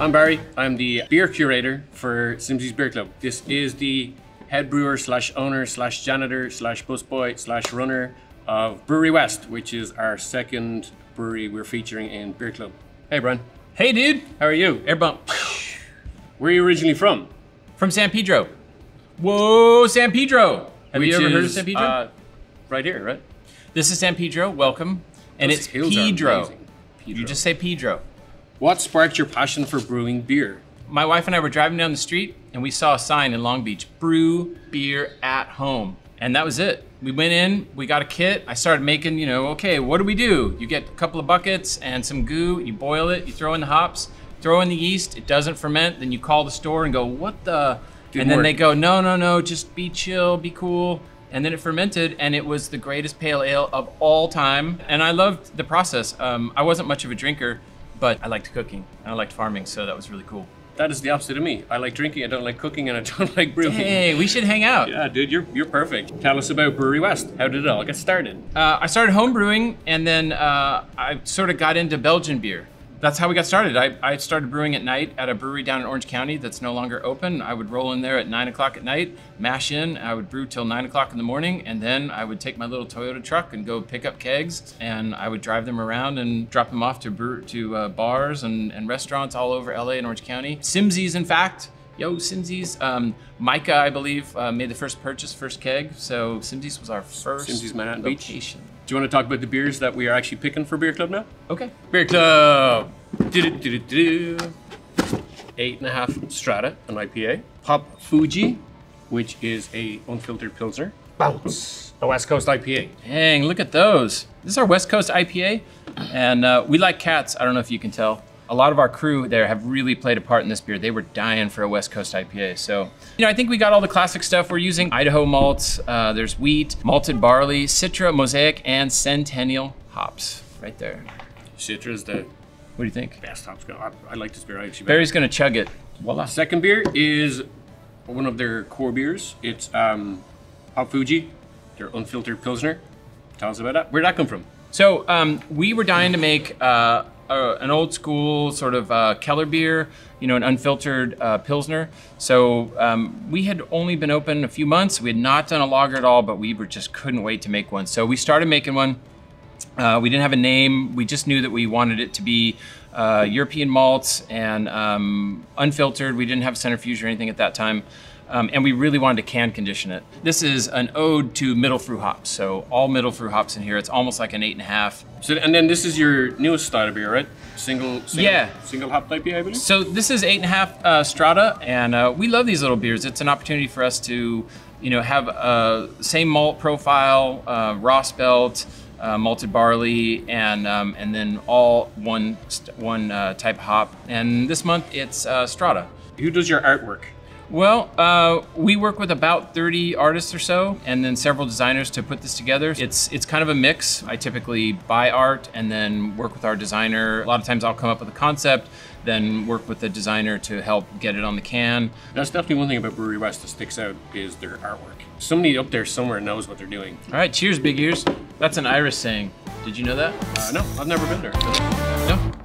I'm Barry. I'm the beer curator for Simmzy's Beer Club. This is the head brewer slash owner slash janitor slash busboy slash runner of Brouwerij West, which is our second brewery we're featuring in Beer Club. Hey, Brian. Hey, dude. How are you? Air bump. Where are you originally from? From San Pedro. Whoa, San Pedro. Have Which you ever heard of San Pedro? uh, right here, right? this is San Pedro. Welcome. And Those it's Pedro. Pedro. You just say Pedro. What sparked your passion for brewing beer? My wife and I were driving down the street and we saw a sign in Long Beach brew beer at home. And that was it. We went in, we got a kit. I started making, you know, okay, what do we do? You get a couple of buckets and some goo, you boil it, you throw in the hops, throw in the yeast, it doesn't ferment, then you call the store and go, what the? Didn't and then work. they go, no, no, no, just be chill, be cool. And then it fermented, and it was the greatest pale ale of all time. And I loved the process. Um, I wasn't much of a drinker, but I liked cooking and I liked farming, so that was really cool. That is the opposite of me. I like drinking, I don't like cooking, and I don't like brewing. Hey, we should hang out. Yeah, dude, you're you're perfect. Tell us about Brouwerij West. How did it all get started? Uh, I started home brewing, and then uh, I sort of got into Belgian beer. That's how we got started. I, I started brewing at night at a brewery down in Orange County that's no longer open. I would roll in there at nine o'clock at night, mash in. I would brew till nine o'clock in the morning, and then I would take my little Toyota truck and go pick up kegs, and I would drive them around and drop them off to brew, to uh, bars and, and restaurants all over LA and Orange County. Simmzy's, in fact. Yo, Simmzy's. Um, Micah, I believe, uh, made the first purchase, first keg. So Simmzy's was our first Simmzy's Manhattan Beach. Do you want to talk about the beers that we are actually picking for Beer Club now? Okay. Beer Club. Do-do-do-do-do. Eight and a half Strata, an IPA. Popfuji, which is a unfiltered pilsner. Bounce, a West Coast IPA. Dang, look at those. This is our West Coast IPA, and uh, we like cats. I don't know if you can tell. A lot of our crew there have really played a part in this beer. They were dying for a West Coast IPA. So, you know, I think we got all the classic stuff. We're using Idaho malts, uh, there's wheat, malted barley, Citra, Mosaic, and Centennial hops right there. Citra is the What do you think? best hops. go- I, I like this beer. I actually. Barry's gonna chug it. Voila. Second beer is one of their core beers. It's um, Popfuji, their unfiltered pilsner. Tell us about that. Where'd that come from? So um, we were dying to make uh, a, an old school sort of uh, Keller beer, you know, an unfiltered uh, pilsner. So um, we had only been open a few months. We had not done a lager at all, but we were just couldn't wait to make one. So we started making one. Uh, we didn't have a name. We just knew that we wanted it to be uh, European malts and um, unfiltered. We didn't have centrifuge or anything at that time. Um, and we really wanted to can condition it. This is an ode to Mittelfrüh hops. So all Mittelfrüh hops in here. It's almost like an eight and a half. So, and then this is your newest style of beer, right? Single, single Yeah. single hop type beer, I believe. So this is eight and a half uh, strata, and uh, we love these little beers. It's an opportunity for us to, you know, have a same malt profile, uh, raw spelt, uh, malted barley, and um, and then all one st- one uh, type of hop. And this month it's uh, strata. Who does your artwork? Well, uh, we work with about 30 artists or so, and then several designers to put this together. It's it's kind of a mix. I typically buy art and then work with our designer. A lot of times I'll come up with a concept, then work with the designer to help get it on the can. That's definitely one thing about Brouwerij West that sticks out is their artwork. Somebody up there somewhere knows what they're doing. All right, cheers, big ears. That's an Irish saying. Did you know that? Uh, no, I've never been there.